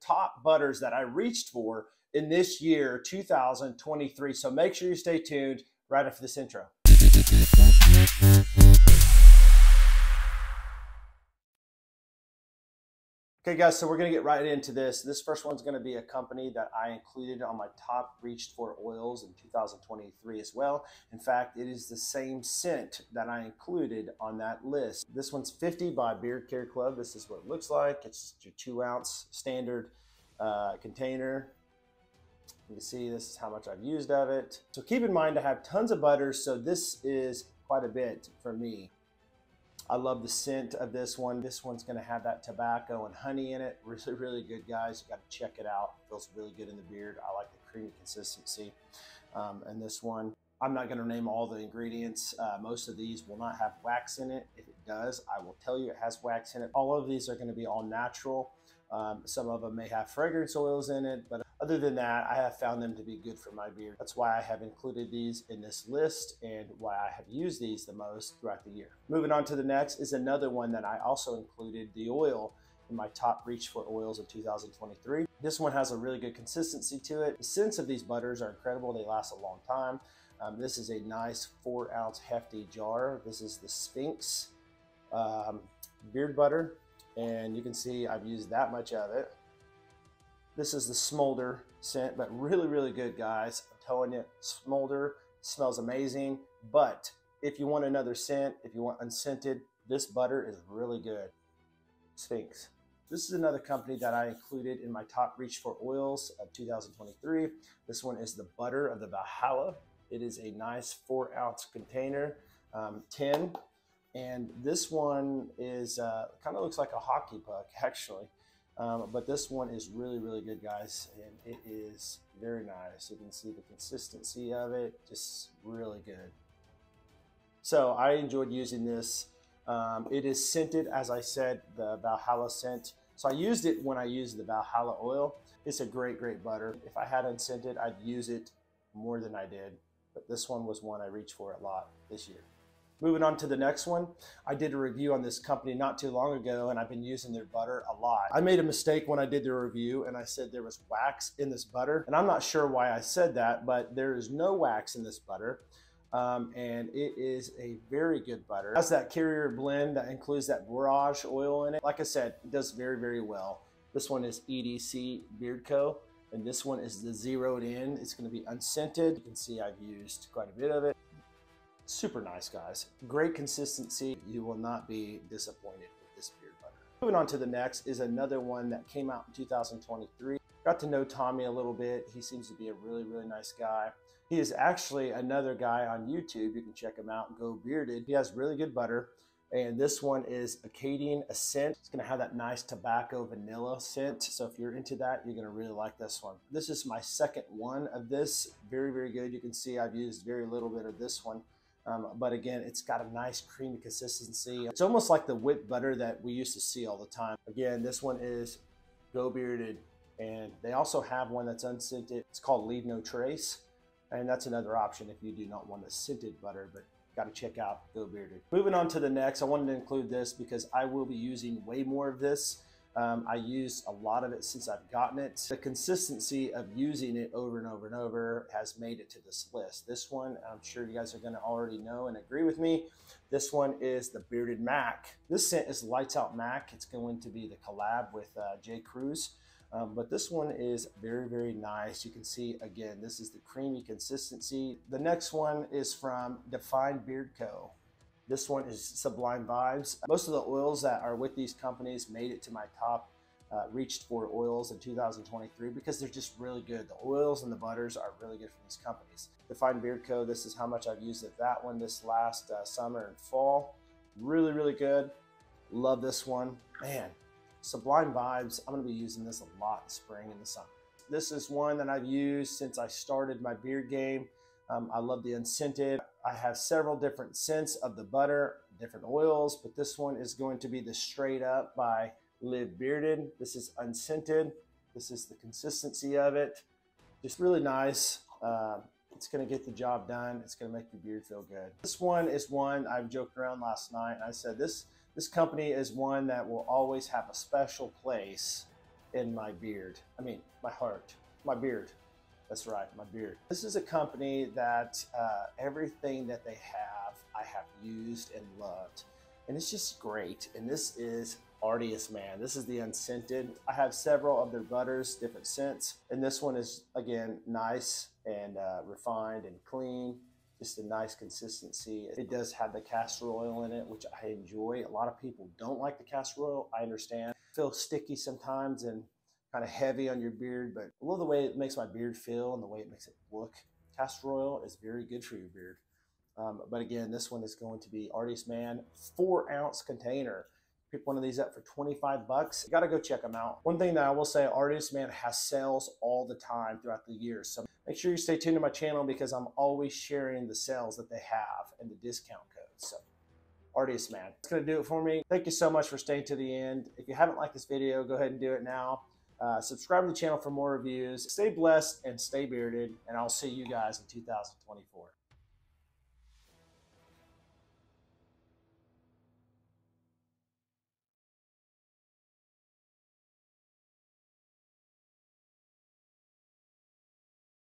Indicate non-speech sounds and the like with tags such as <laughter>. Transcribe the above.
top butters that I reached for in this year, 2023. So make sure you stay tuned right after this intro. Okay, guys, so we're going to get right into this. This first one's going to be a company that I included on my top reached for oils in 2023 as well. In fact, it is the same scent that I included on that list. This one's 50 by Beard Care Club. This is what it looks like. It's your two ounce standard uh, container. You can see this is how much I've used of it. So keep in mind I have tons of butters, so this is quite a bit for me. I love the scent of this one. This one's gonna have that tobacco and honey in it. Really, really good, guys. You gotta check it out. It feels really good in the beard. I like the creamy consistency. Um, and this one, I'm not gonna name all the ingredients. Uh, most of these will not have wax in it. If it does, I will tell you it has wax in it. All of these are gonna be all natural. Um, some of them may have fragrance oils in it, but other than that, I have found them to be good for my beard. That's why I have included these in this list and why I have used these the most throughout the year. Moving on to the next is another one that I also included the oil in my top reach for oils of 2023. This one has a really good consistency to it. The scents of these butters are incredible. They last a long time. Um, this is a nice four ounce hefty jar. This is the Sphinx um, beard butter. And you can see I've used that much of it. This is the Smolder scent, but really, really good, guys. I'm telling you, Smolder smells amazing. But if you want another scent, if you want unscented, this butter is really good. Sphinx. This is another company that I included in my top reach for oils of 2023. This one is the butter of the Valhalla. It is a nice four ounce container, um, tin, and this one is uh, kind of looks like a hockey puck, <laughs> actually. Um, but this one is really, really good, guys. And it is very nice. You can see the consistency of it, just really good. So I enjoyed using this. Um, it is scented, as I said, the Valhalla scent. So I used it when I used the Valhalla oil. It's a great, great butter. If I had unscented, I'd use it more than I did. But this one was one I reached for a lot this year. Moving on to the next one, I did a review on this company not too long ago and I've been using their butter a lot. I made a mistake when I did the review and I said there was wax in this butter and I'm not sure why I said that, but there is no wax in this butter. Um, and it is a very good butter. It has that carrier blend that includes that borage oil in it. Like I said, it does very, very well. This one is EDC Beard Co. And this one is the zeroed in. It's gonna be unscented. You can see I've used quite a bit of it. Super nice, guys. Great consistency. You will not be disappointed with this beard butter. Moving on to the next is another one that came out in 2023. Got to know Tommy a little bit. He seems to be a really, really nice guy. He is actually another guy on YouTube. You can check him out, Geaux Bearded. He has really good butter. And this one is Acadian Ascent. It's gonna have that nice tobacco vanilla scent. So if you're into that, you're gonna really like this one. This is my second one of this. Very, very good. You can see I've used very little bit of this one. Um, but again, it's got a nice creamy consistency. It's almost like the whipped butter that we used to see all the time. Again, this one is Geaux Bearded, and they also have one that's unscented. It's called Leave No Trace, and that's another option if you do not want a scented butter, but got to check out Geaux Bearded. Moving on to the next, I wanted to include this because I will be using way more of this um, I use a lot of it since I've gotten it. The consistency of using it over and over and over has made it to this list. This one, I'm sure you guys are going to already know and agree with me. This one is the Bearded Mack. This scent is Lights Out Mack. It's going to be the collab with uh, J. Cruz. Um, but this one is very, very nice. You can see, again, this is the creamy consistency. The next one is from Defined Beard Co. This one is Sublime Vibes. Most of the oils that are with these companies made it to my top uh, reached for oils in 2023 because they're just really good. The oils and the butters are really good from these companies. Defined Beard Co. This is how much I've used of that one this last uh, summer and fall. Really, really good. Love this one. Man, Sublime Vibes. I'm going to be using this a lot in spring and the summer. This is one that I've used since I started my beard game. Um, I love the unscented. I have several different scents of the butter, different oils, but this one is going to be the straight up by Live Bearded. This is unscented. This is the consistency of it. Just really nice. Uh, it's going to get the job done. It's going to make your beard feel good. This one is one I've joked around last night. I said this this company is one that will always have a special place in my beard. I mean, my heart, my beard. That's right, my beard. This is a company that uh, everything that they have, I have used and loved. And it's just great. And this is Artius Man. This is the unscented. I have several of their butters, different scents. And this one is, again, nice and uh, refined and clean. Just a nice consistency. It does have the castor oil in it, which I enjoy. A lot of people don't like the castor oil. I understand. Feel sticky sometimes and kind of heavy on your beard, but I love the way it makes my beard feel and the way it makes it look. Castor oil is very good for your beard. Um, but again, this one is going to be Artius Man, four ounce container. Pick one of these up for 25 bucks. You got to go check them out. One thing that I will say, Artius Man has sales all the time throughout the year. So make sure you stay tuned to my channel because I'm always sharing the sales that they have and the discount codes. So Artius Man. It's to do it for me. Thank you so much for staying to the end. If you haven't liked this video, go ahead and do it now. Uh, subscribe to the channel for more reviews. Stay blessed and stay bearded, and I'll see you guys in 2024.